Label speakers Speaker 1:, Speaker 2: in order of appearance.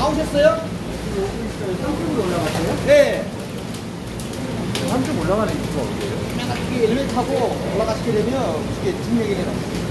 Speaker 1: 나오셨어요?
Speaker 2: 상품으로 올라갔어요?
Speaker 1: 네.
Speaker 2: 한쪽 올라가는 이유가 어디예요?
Speaker 1: 이게 엘리베이터 타고 올라가시게 되면 이게 증명이 되나요?